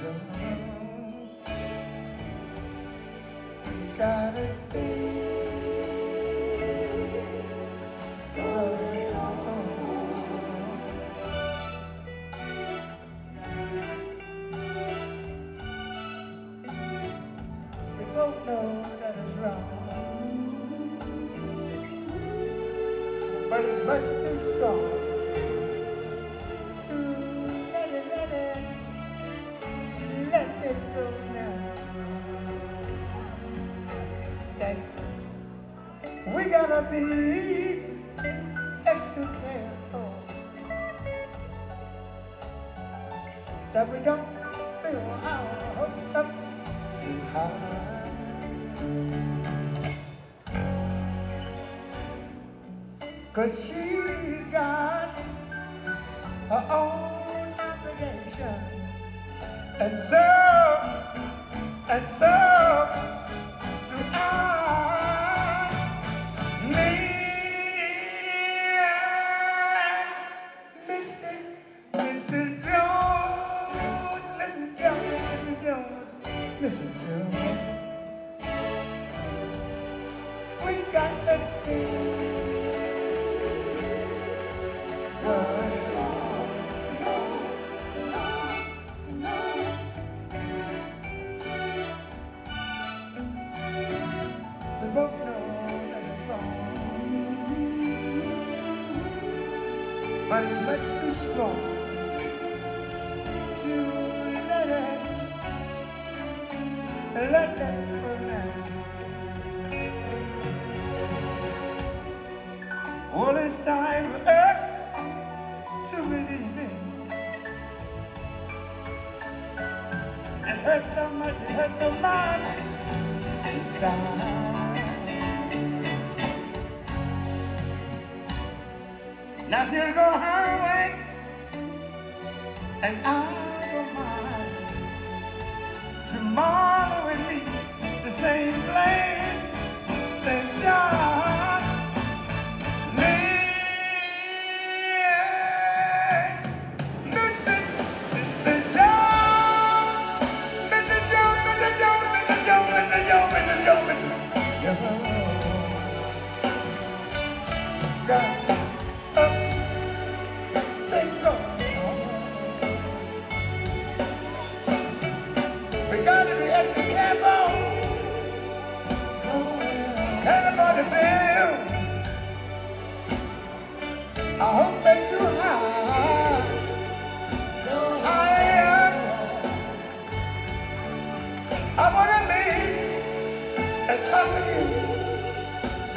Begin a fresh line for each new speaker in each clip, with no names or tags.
We gotta be both know that it's wrong, but it's much too strong we gotta be extra careful that we don't fill our hopes up too high. Cause she's got her own obligations. And so, and so, Mrs. Jones, Mrs. Jones, Mrs. Jones, Mrs. Jones. We got the deal. We both know that but it's much too strong let that now. Well, it's time for us to believe in. It hurts so much, it hurts so much inside. Now she'll go her way, and I'll go mine. Tomorrow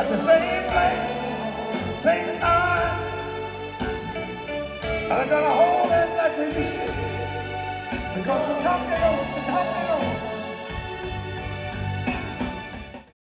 at the same place, I'm gonna hold it like we used to. Because we're talking over, we're talking